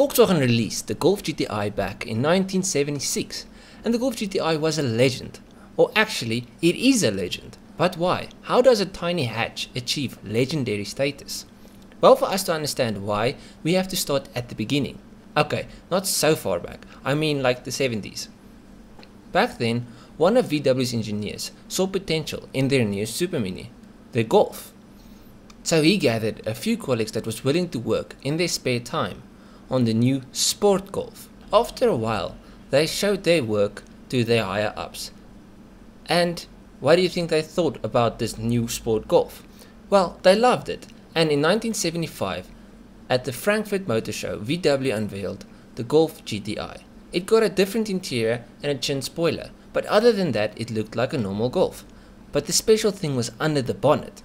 Volkswagen released the Golf GTI back in 1976 and the Golf GTI was a legend. Or actually, it is a legend. But why? How does a tiny hatch achieve legendary status? Well, for us to understand why, we have to start at the beginning. Okay, not so far back, I mean like the 70s. Back then, one of VW's engineers saw potential in their new Super Mini, the Golf. So he gathered a few colleagues that was willing to work in their spare time on the new Sport Golf. After a while, they showed their work to their higher ups. And what do you think they thought about this new Sport Golf? Well, they loved it, and in 1975, at the Frankfurt Motor Show, VW unveiled the Golf GTI. It got a different interior and a chin spoiler, but other than that, it looked like a normal Golf. But the special thing was under the bonnet.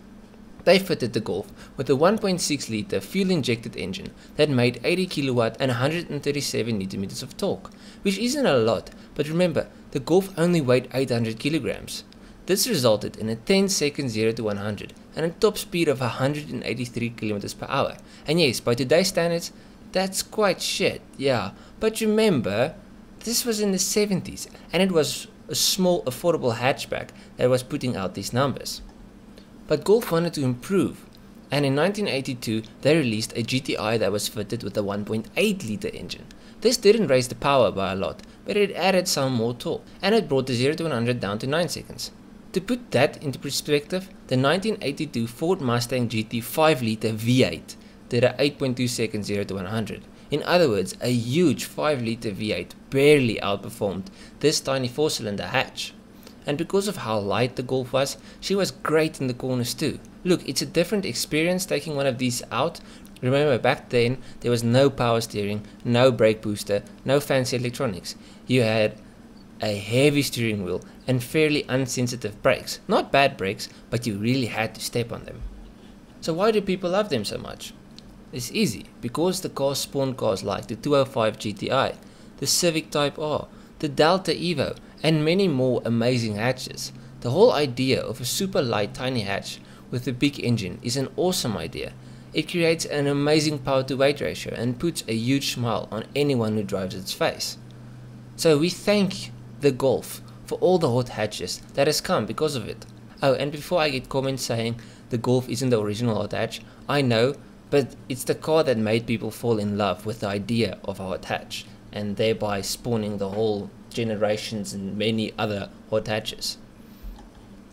They fitted the Golf with a 1.6 litre fuel injected engine that made 80 kilowatt and 137 newton meters of torque, which isn't a lot, but remember, the Golf only weighed 800 kilograms. This resulted in a 10 second 0 to 100 and a top speed of 183 km per hour. And yes, by today's standards, that's quite shit, yeah. But remember, this was in the 70s and it was a small affordable hatchback that was putting out these numbers. But Golf wanted to improve, and in 1982 they released a GTI that was fitted with a 1.8 litre engine. This didn't raise the power by a lot, but it added some more torque, and it brought the 0 to 100 down to 9 seconds. To put that into perspective, the 1982 Ford Mustang GT 5 litre V8 did a 8.2 seconds 0 to 100. In other words, a huge 5 litre V8 barely outperformed this tiny 4 cylinder hatch and because of how light the Golf was, she was great in the corners too. Look, it's a different experience taking one of these out. Remember back then there was no power steering, no brake booster, no fancy electronics. You had a heavy steering wheel and fairly unsensitive brakes. Not bad brakes, but you really had to step on them. So why do people love them so much? It's easy, because the cars spawned cars like the 205 GTI, the Civic Type R, the Delta Evo, and many more amazing hatches. The whole idea of a super light tiny hatch with a big engine is an awesome idea. It creates an amazing power to weight ratio and puts a huge smile on anyone who drives its face. So we thank the Golf for all the hot hatches that has come because of it. Oh, and before I get comments saying the Golf isn't the original hot hatch, I know, but it's the car that made people fall in love with the idea of a hot hatch and thereby spawning the whole generations and many other hot hatches.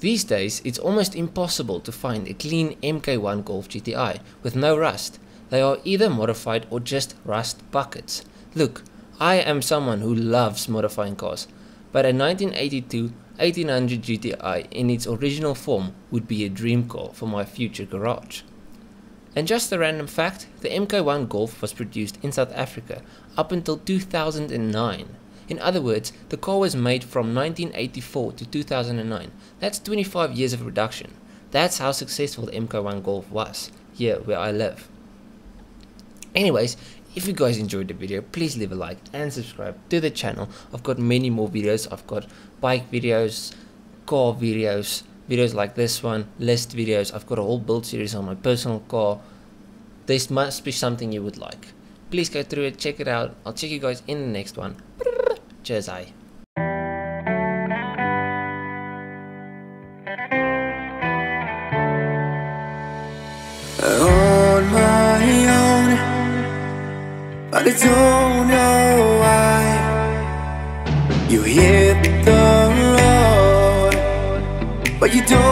These days, it's almost impossible to find a clean MK1 Golf GTI with no rust. They are either modified or just rust buckets. Look, I am someone who loves modifying cars, but a 1982 1800 GTI in its original form would be a dream car for my future garage. And just a random fact, the MK1 Golf was produced in South Africa up until 2009. In other words, the car was made from 1984 to 2009. That's 25 years of production. That's how successful the MK1 Golf was, here where I live. Anyways, if you guys enjoyed the video, please leave a like and subscribe to the channel. I've got many more videos. I've got bike videos, car videos, videos like this one, list videos. I've got a whole build series on my personal car. This must be something you would like. Please go through it, check it out. I'll check you guys in the next one. Cheers, I. On my own, but I don't know why you hit the road, but you don't.